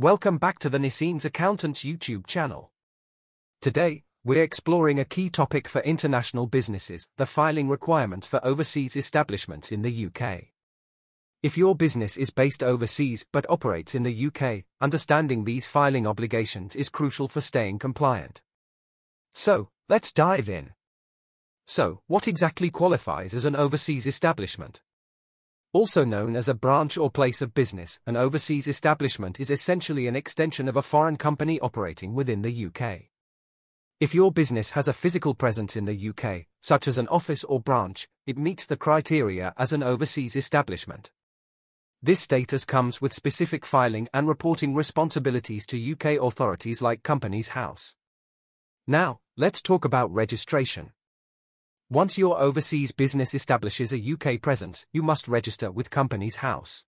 Welcome back to the Naseems Accountants YouTube channel. Today, we're exploring a key topic for international businesses the filing requirements for overseas establishments in the UK. If your business is based overseas but operates in the UK, understanding these filing obligations is crucial for staying compliant. So, let's dive in. So, what exactly qualifies as an overseas establishment? Also known as a branch or place of business, an overseas establishment is essentially an extension of a foreign company operating within the UK. If your business has a physical presence in the UK, such as an office or branch, it meets the criteria as an overseas establishment. This status comes with specific filing and reporting responsibilities to UK authorities like Companies House. Now, let's talk about registration. Once your overseas business establishes a UK presence, you must register with Companies House.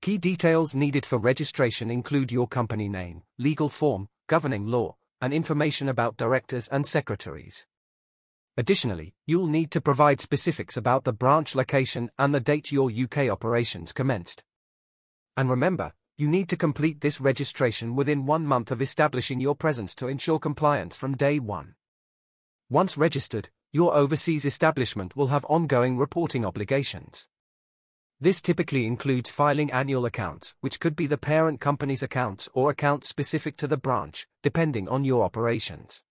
Key details needed for registration include your company name, legal form, governing law, and information about directors and secretaries. Additionally, you'll need to provide specifics about the branch location and the date your UK operations commenced. And remember, you need to complete this registration within one month of establishing your presence to ensure compliance from day one. Once registered, your overseas establishment will have ongoing reporting obligations. This typically includes filing annual accounts, which could be the parent company's accounts or accounts specific to the branch, depending on your operations.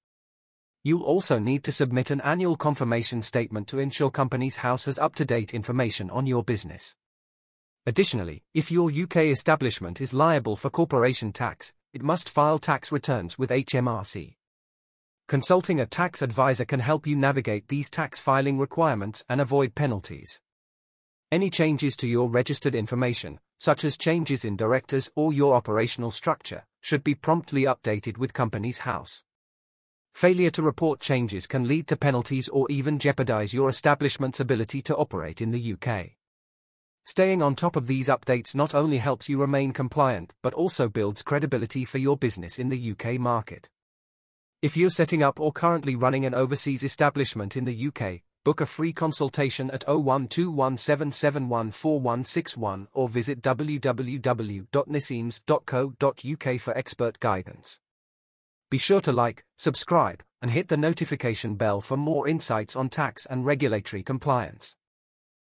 You'll also need to submit an annual confirmation statement to ensure Companies House has up-to-date information on your business. Additionally, if your UK establishment is liable for corporation tax, it must file tax returns with HMRC. Consulting a tax advisor can help you navigate these tax filing requirements and avoid penalties. Any changes to your registered information, such as changes in directors or your operational structure, should be promptly updated with Companies House. Failure to report changes can lead to penalties or even jeopardize your establishment's ability to operate in the UK. Staying on top of these updates not only helps you remain compliant but also builds credibility for your business in the UK market. If you're setting up or currently running an overseas establishment in the UK, book a free consultation at 01217714161 or visit www.naseems.co.uk for expert guidance. Be sure to like, subscribe, and hit the notification bell for more insights on tax and regulatory compliance.